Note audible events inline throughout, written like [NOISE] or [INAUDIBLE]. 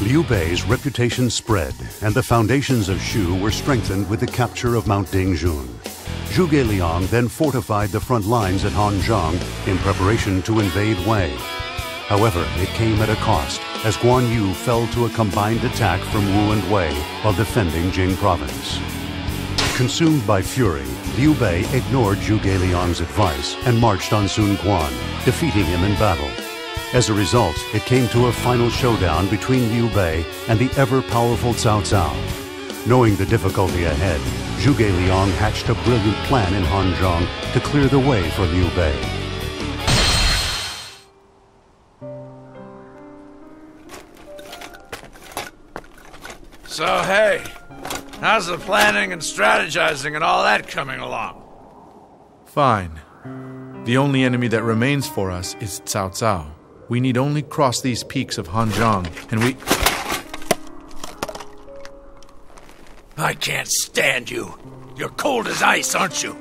Liu Bei's reputation spread, and the foundations of Shu were strengthened with the capture of Mount Dingjun. Zhuge Liang then fortified the front lines at Hanzhong in preparation to invade Wei. However, it came at a cost, as Guan Yu fell to a combined attack from Wu and Wei while defending Jing province. Consumed by fury, Liu Bei ignored Zhuge Liang's advice and marched on Sun Quan, defeating him in battle. As a result, it came to a final showdown between Liu Bei and the ever-powerful Cao Cao. Knowing the difficulty ahead, Zhuge Liang hatched a brilliant plan in Hanzhong to clear the way for Liu Bei. So, hey, how's the planning and strategizing and all that coming along? Fine. The only enemy that remains for us is Cao Cao. We need only cross these peaks of Hanjiang, and we. I can't stand you. You're cold as ice, aren't you?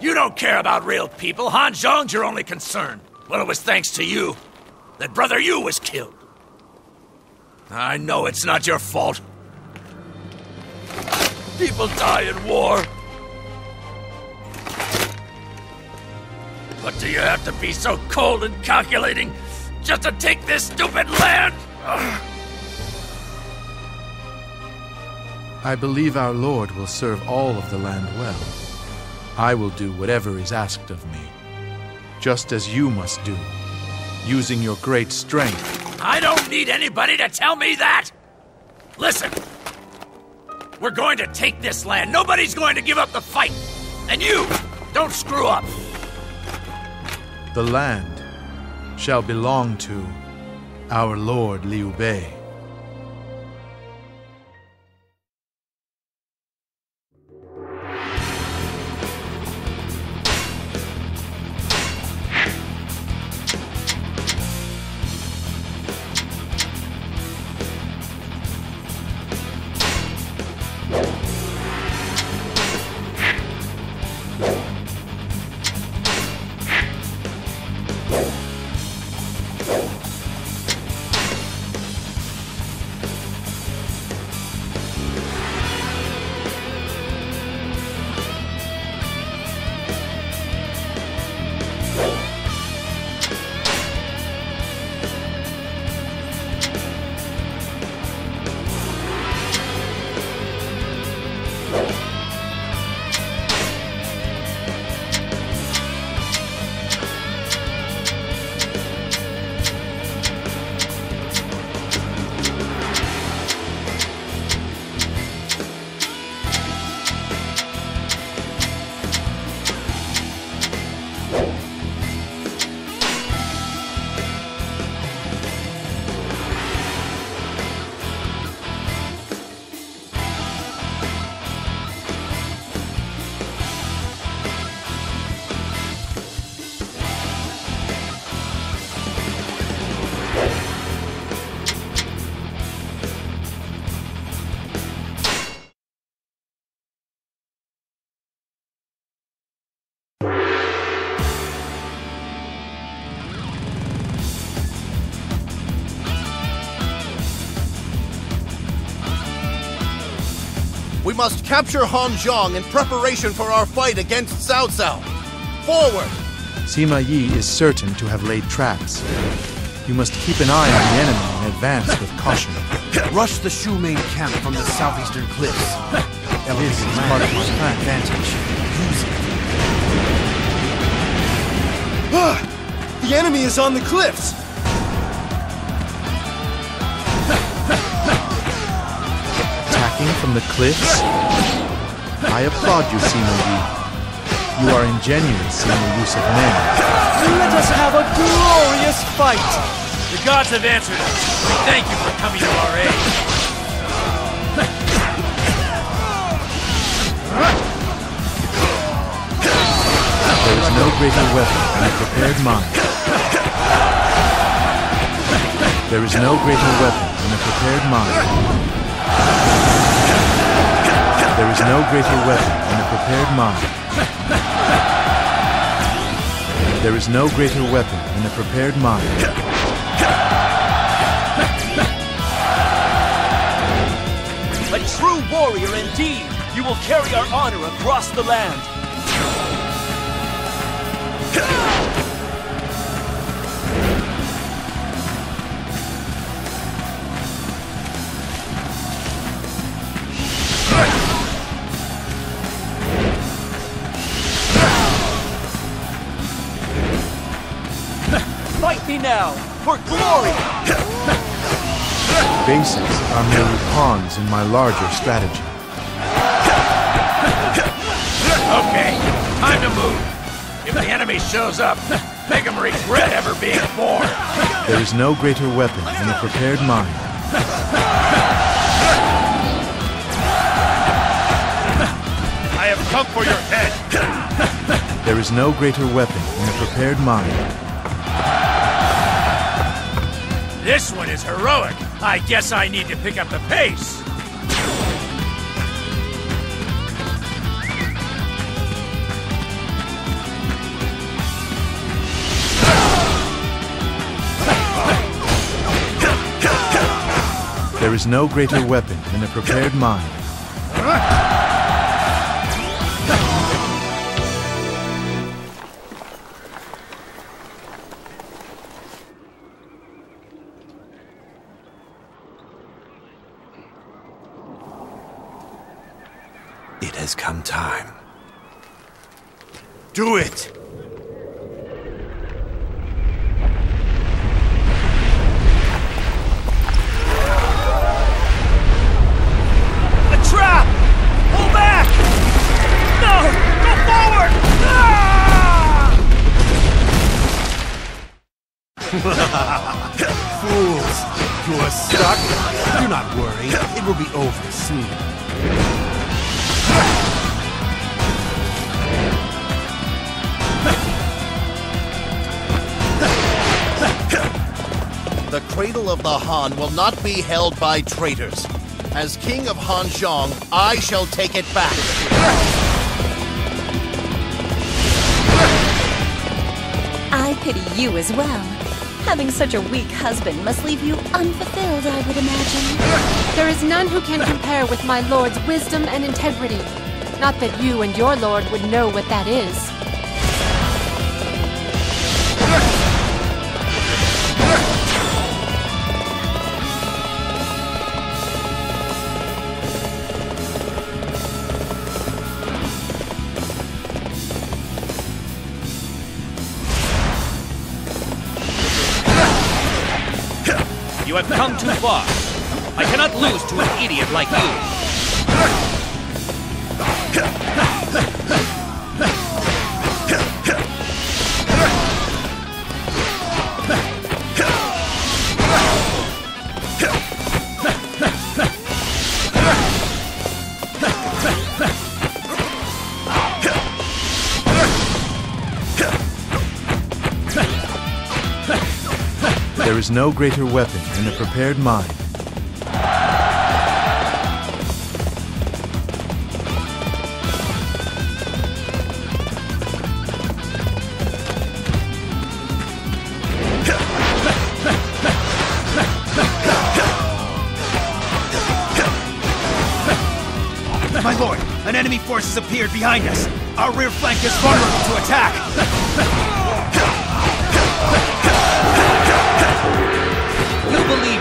You don't care about real people. Han Zhong's your only concern. Well, it was thanks to you that Brother Yu was killed. I know it's not your fault. People die in war. But do you have to be so cold and calculating just to take this stupid land? Ugh. I believe our Lord will serve all of the land well. I will do whatever is asked of me, just as you must do, using your great strength. I don't need anybody to tell me that! Listen! We're going to take this land. Nobody's going to give up the fight. And you, don't screw up. The land shall belong to our Lord Liu Bei. We must capture Hanzhong in preparation for our fight against Cao Cao. Forward! Sima Yi is certain to have laid traps. You must keep an eye on the enemy and advance with caution. [LAUGHS] Rush the Shu main camp from the southeastern cliffs. [LAUGHS] This is part of my plan. advantage. Use it. Ah! The enemy is on the cliffs! From the cliffs? I applaud you, Sima You are ingenuous in the use of men. Let us have a glorious fight! The gods have answered us. We thank you for coming to our aid. There is no greater weapon than a prepared mind. There is no greater weapon than a prepared mind. There is no greater weapon than a prepared mind. There is no greater weapon than a prepared mind. A true warrior indeed! You will carry our honor across the land! Me now, for glory! Bases are merely pawns in my larger strategy. Okay, time to move. If the enemy shows up, make him regret ever being born. There is no greater weapon than a prepared mind. I have come for your head. There is no greater weapon than a prepared mind. This one is heroic. I guess I need to pick up the pace. There is no greater weapon than a prepared mind. Has come time. Do it! A trap! Pull back! No! Go forward! Ah! [LAUGHS] Fools! You are stuck? Do not worry. It will be over soon. The cradle of the Han will not be held by traitors. As king of Hanzhong, I shall take it back. I pity you as well. Having such a weak husband must leave you unfulfilled, I would imagine. There is none who can compare with my lord's wisdom and integrity. Not that you and your lord would know what that is. You have come too far. I cannot lose to an idiot like you. No greater weapon than a prepared mind. My lord, an enemy force has appeared behind us. Our rear flank is vulnerable to attack.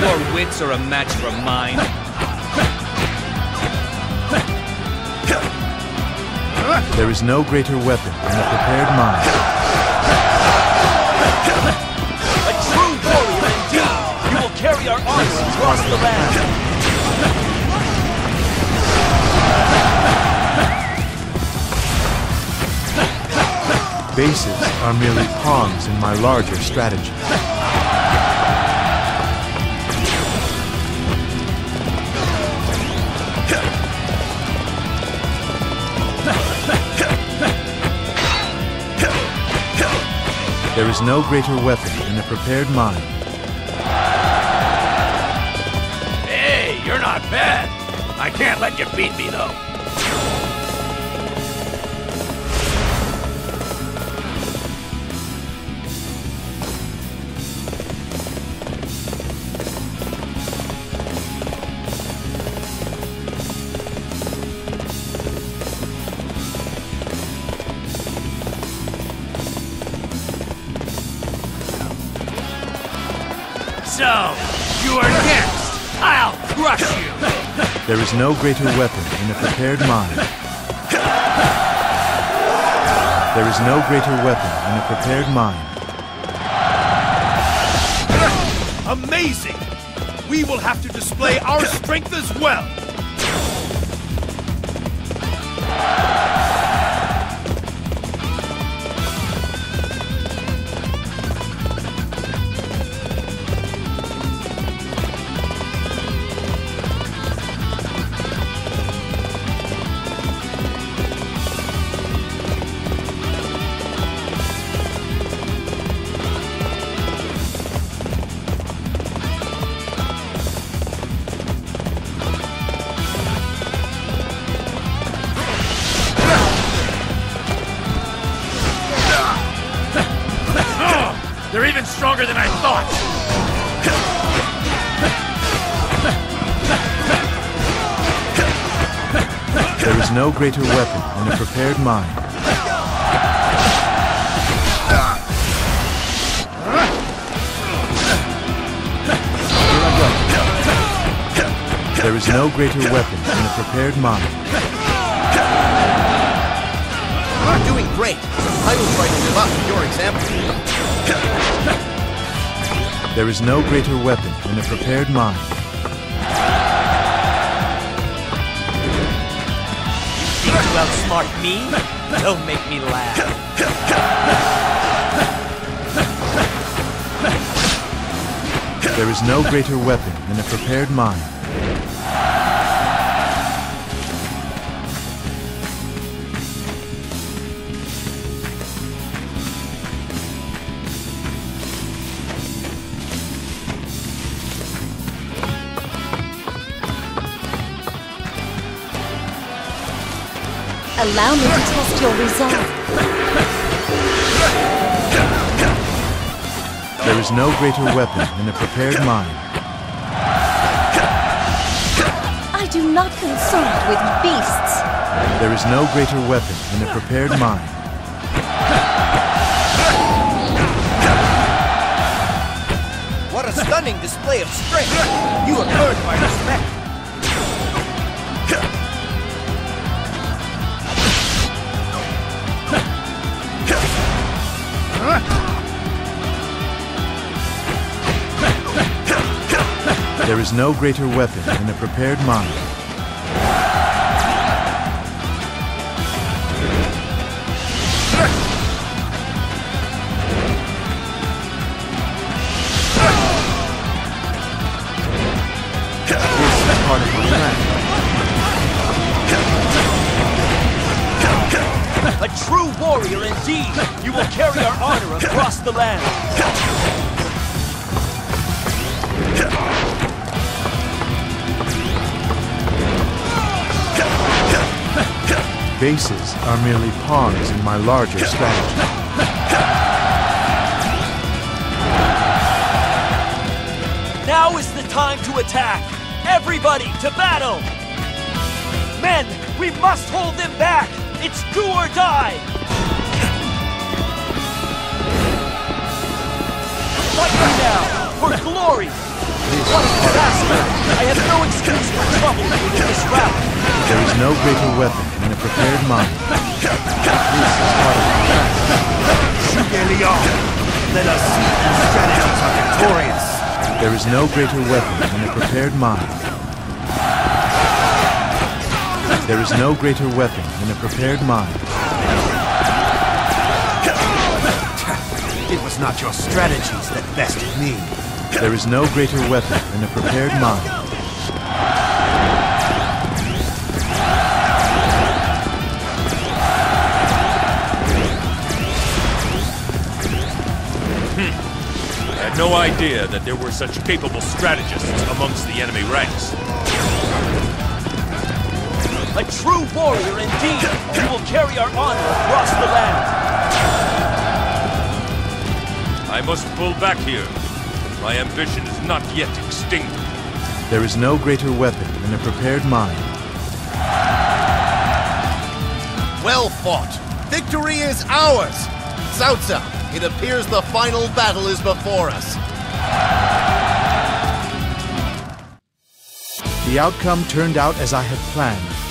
Your wits are a match for mine? There is no greater weapon than a prepared mind. A true warrior indeed! You will carry our honor across the land! Bases are merely pawns in my larger strategy. There is no greater weapon than a prepared mind. Hey, you're not bad. I can't let you beat me, though. So, you are next. I'll crush you. There is no greater weapon than a prepared mind. There is no greater weapon than a prepared mind. Amazing! We will have to display our strength as well! They're even stronger than I thought. There is no greater weapon than a prepared mind. There is no greater weapon than a prepared mind. You're doing great. I will try to live up to your example. There is no greater weapon than a prepared mind. You Think to outsmart me? Don't make me laugh. There is no greater weapon than a prepared mind. Allow me to test your resolve. There is no greater weapon than a prepared mind. I do not consort with beasts. There is no greater weapon than a prepared mind. What a stunning display of strength! You have earned my respect! There is no greater weapon than a prepared mind. This is. A true warrior indeed! You will carry our honor across the land! Bases are merely pawns in my larger strategy. Now is the time to attack! Everybody to battle! Men, we must hold them back! It's do or die! Fight me now, for glory! What a disaster! I have no excuse for trouble in this! There is no greater weapon than a prepared mind. This is part of my plan. Zhuge Liang! Let us see whose are victorious! There is no greater weapon than a prepared mind. There is no greater weapon than a prepared mind. It was not your strategies that bested me. There is no greater weapon than a prepared mind. No idea that there were such capable strategists amongst the enemy ranks. A true warrior indeed! You will carry our honor across the land! I must pull back here. My ambition is not yet extinguished. There is no greater weapon than a prepared mind. Well fought. Victory is ours. Cao Cao, it appears the final battle is before us. The outcome turned out as I had planned.